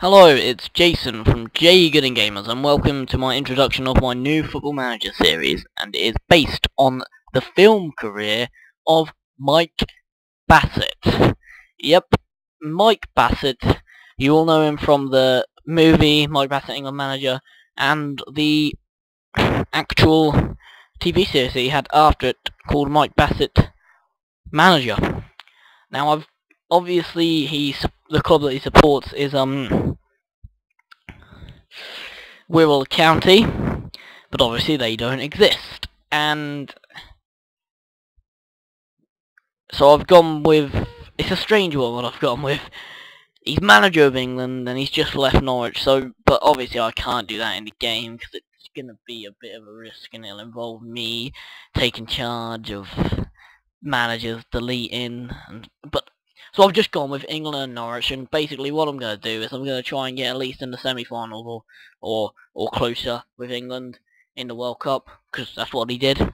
Hello, it's Jason from J Gooding Gamers, and welcome to my introduction of my new Football Manager series, and it is based on the film career of Mike Bassett. Yep, Mike Bassett. You all know him from the movie Mike Bassett England Manager and the actual TV series he had after it called Mike Bassett Manager. Now I've obviously he's the club that he supports is um Wirral County, but obviously they don't exist. And so I've gone with it's a strange one what I've gone with. He's manager of England and he's just left Norwich, so but obviously I can't do that in the game because it's gonna be a bit of a risk and it'll involve me taking charge of managers deleting and but so I've just gone with England and Norwich, and basically what I'm going to do is I'm going to try and get at least in the semi-finals or, or, or closer with England in the World Cup, because that's what he did.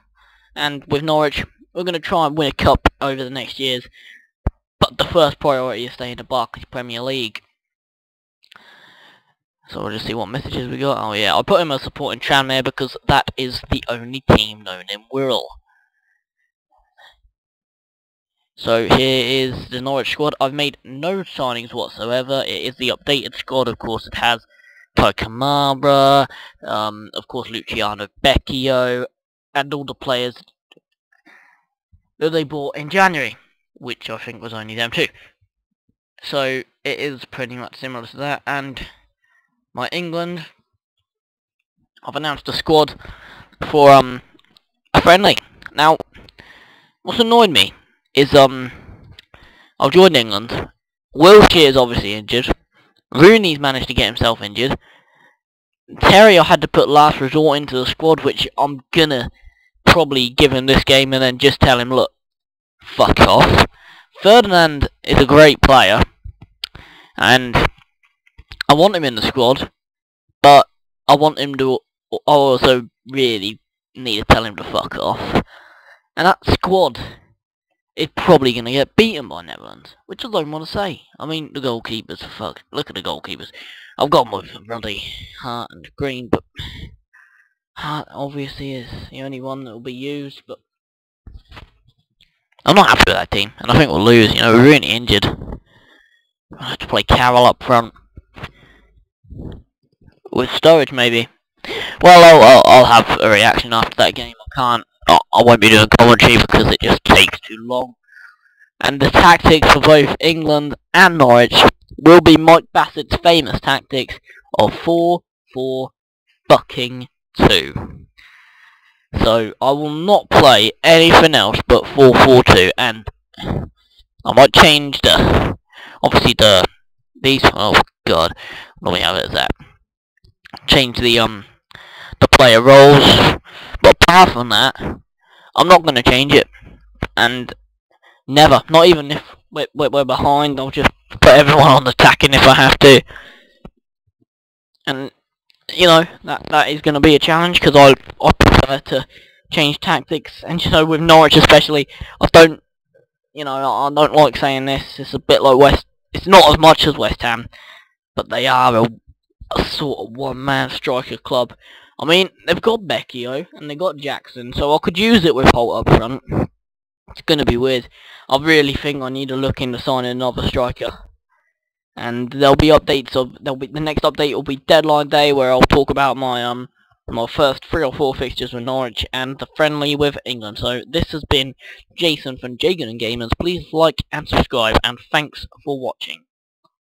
And with Norwich, we're going to try and win a cup over the next years, but the first priority is staying in the Barclays Premier League. So we'll just see what messages we got. Oh yeah, I'll put him as supporting Tranmere because that is the only team known in Wirral. So here is the Norwich squad. I've made no signings whatsoever. It is the updated squad. Of course, it has Kamara, um, of course, Luciano Becchio, and all the players that they bought in January, which I think was only them too. So it is pretty much similar to that. And my England, I've announced a squad for um a friendly. Now, what's annoyed me is um I've joined England. Wilshere is obviously injured. Rooney's managed to get himself injured. Terry I had to put last resort into the squad, which I'm gonna probably give him this game and then just tell him, look, fuck off. Ferdinand is a great player, and I want him in the squad, but I want him to I also really need to tell him to fuck off. And that squad is probably going to get beaten by Netherlands, which I don't want to say. I mean, the goalkeepers, fuck, look at the goalkeepers. I've got with bloody Hart and Green, but Hart obviously is the only one that will be used, but I'm not happy with that team, and I think we'll lose. You know, we're really injured. I have to play Carroll up front. With Sturridge, maybe. Well, I'll, I'll, I'll have a reaction after that game. I can't I won't be doing commentary because it just takes too long. And the tactics for both England and Norwich will be Mike Bassett's famous tactics of 4 4 fucking 2. So I will not play anything else but 4 4 2 and I might change the obviously the these oh god let me have it as that. Change the um player roles but apart from that, I'm not going to change it. And never, not even if we're, we're, behind, I'll just put everyone on attacking if I have to. And, you know, that that is going to be a challenge because I, I prefer to change tactics. And, you know, with Norwich especially, I don't, you know, I don't like saying this. It's a bit like West, it's not as much as West Ham, but they are a, a sort of one-man striker club. I mean, they've got Becchio, and they've got Jackson, so I could use it with Holt up front. It's going to be weird. I really think I need to look into signing another striker. And there'll be updates of, there'll be, the next update will be deadline day, where I'll talk about my, um, my first three or four fixtures with Norwich and the friendly with England. So this has been Jason from J Gooding Gamers. Please like and subscribe, and thanks for watching.